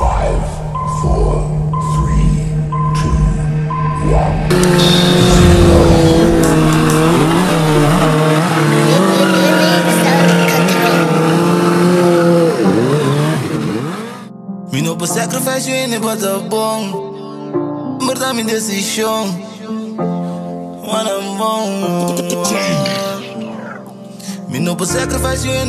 Five, four, three, two, one, Mi nu pot sacrifice in nebata bong Mărda mi decision One and bong bom, nu pot sacrifice in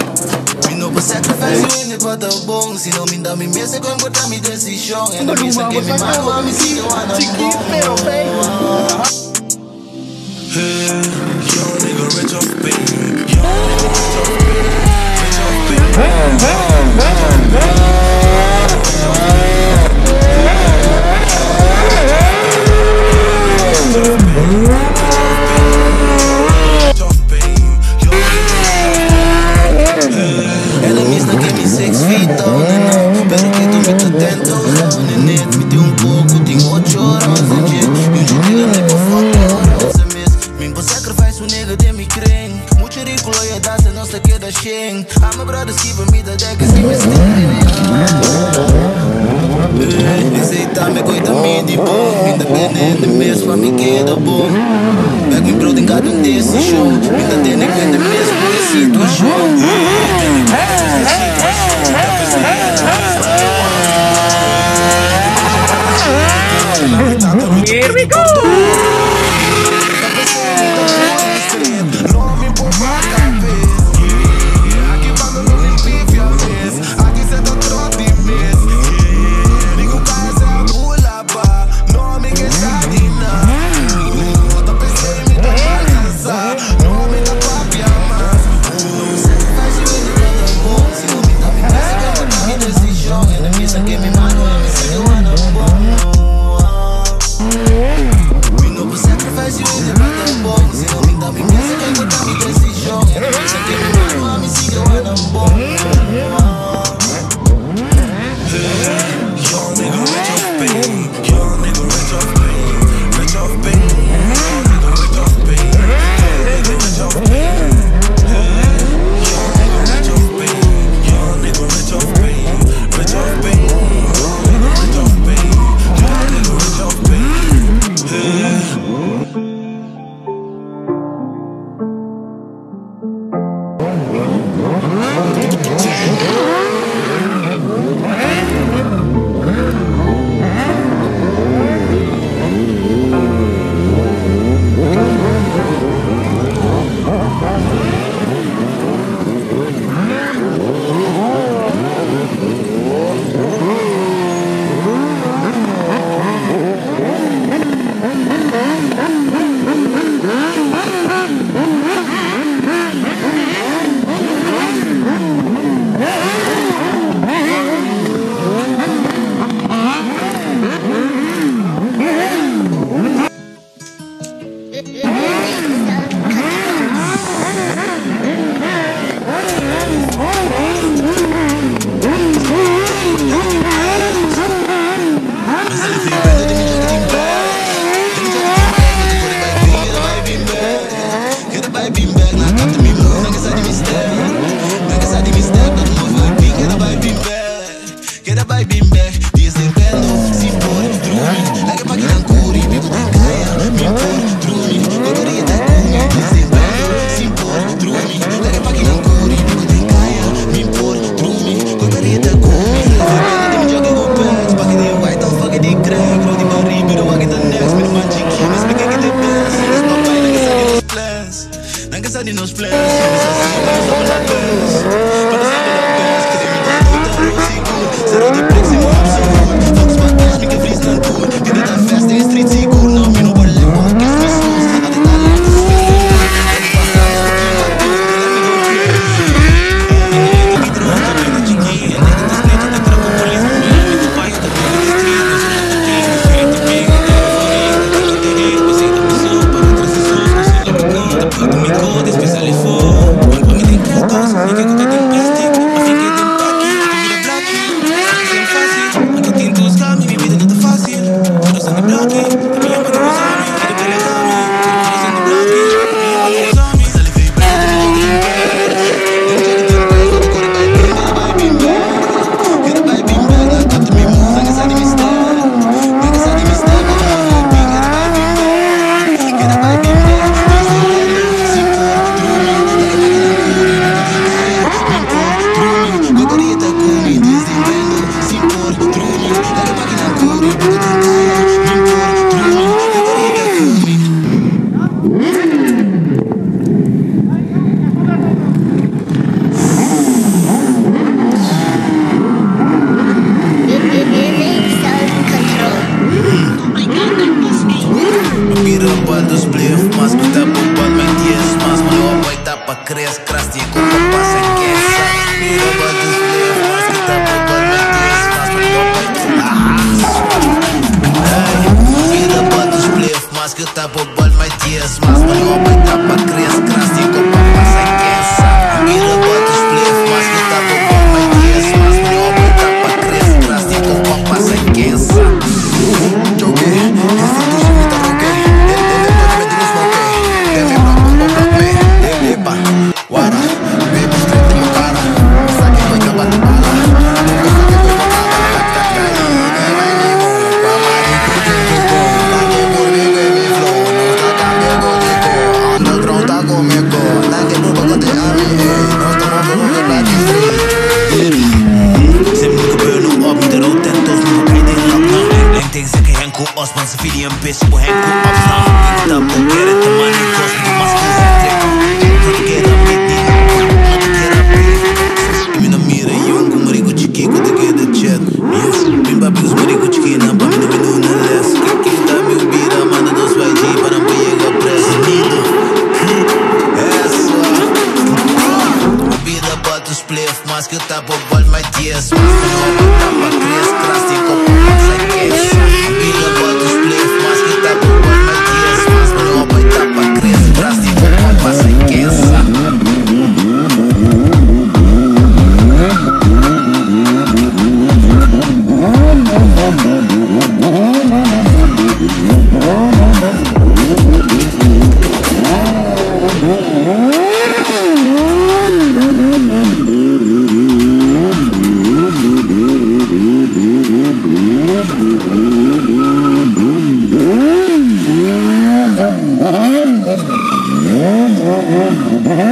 no go sacrifice you in the pot of bones You know me that me music when put on me decision And the music give me my home, me see you and I'm gone Hey, yo, nigga, rich off pain Yo, nigga, rich off pain Rich off pain Here we go! Mm-hmm.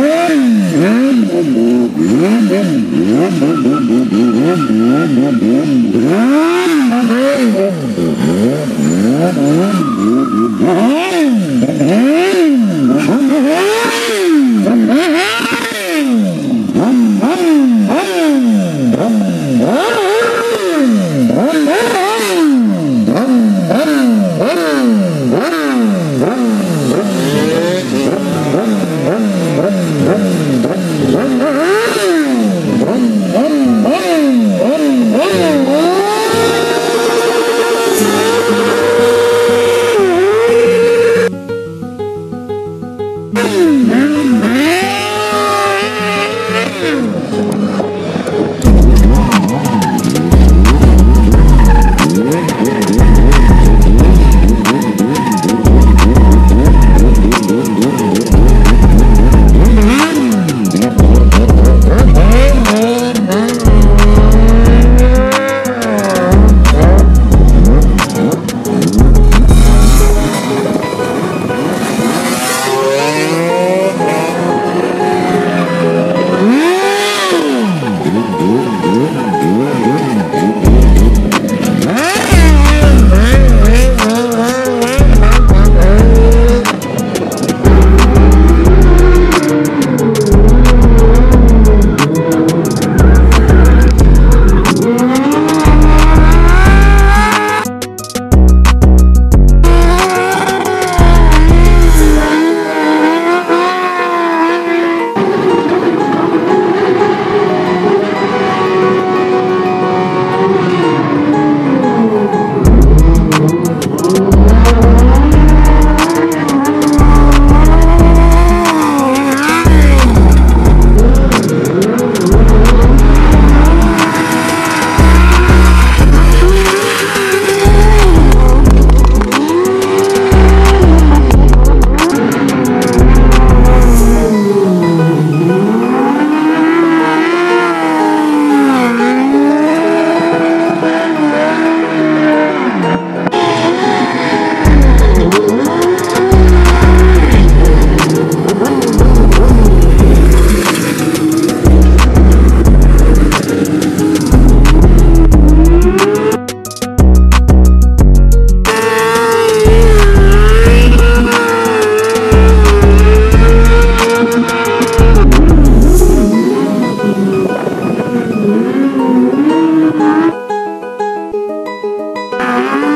Thank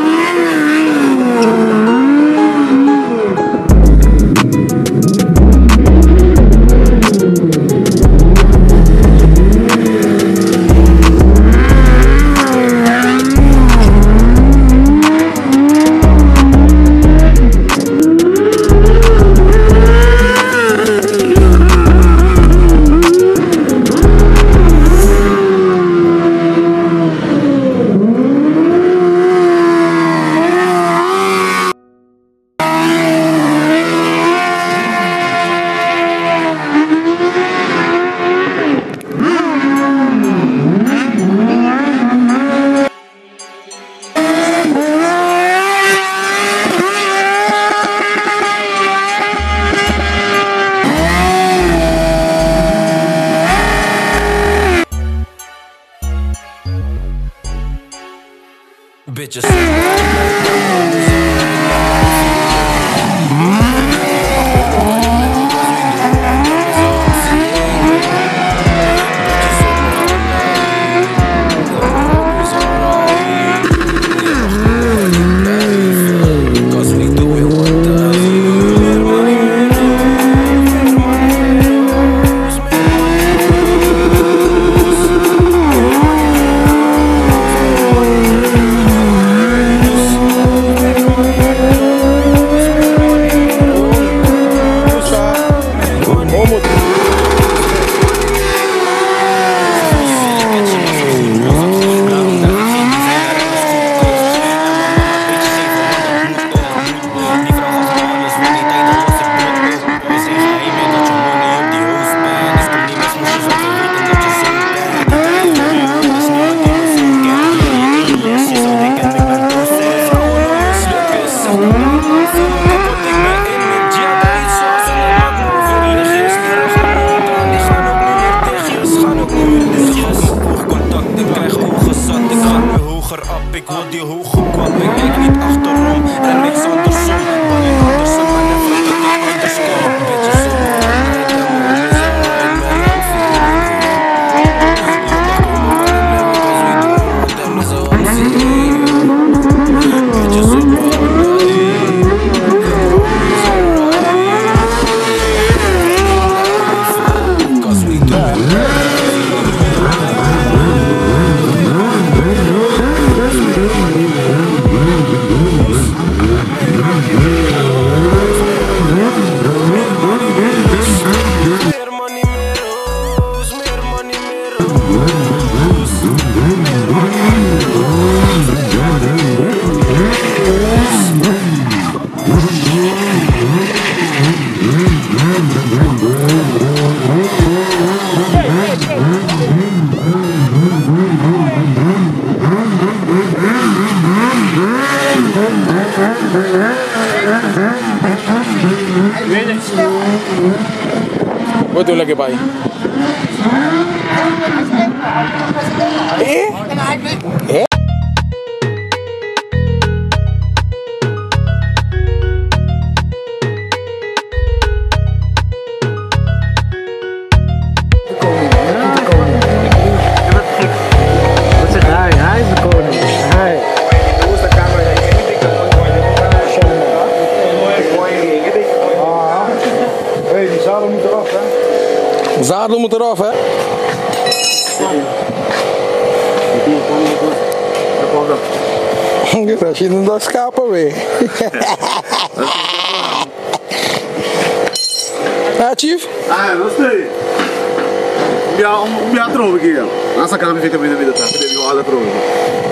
you. bitches. वो तो लगे भाई ए? ए? zadel moet eraf, hè? Zadel moet eraf, hè? Dat je dan dat schapen weer. Ah, Chief? Ah, gostei. Minha, minha trova aqui, ó. Nossa câmera fica bem na vida, tá? Perdeu a roda trova.